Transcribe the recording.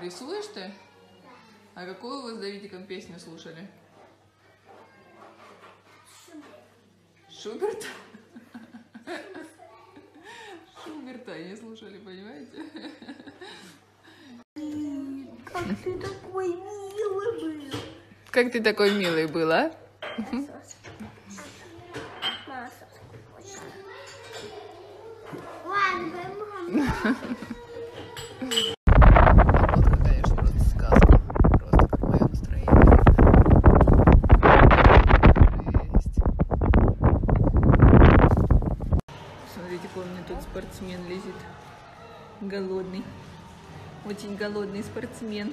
Рисуешь ты? А какую вы с Давидиком песню слушали? Шуберт? Шуберта не слушали, понимаете? Как ты такой милый был. Как ты такой милый был, а? Ладно, мама. Какой у меня тут спортсмен лезет. Голодный. Очень голодный спортсмен.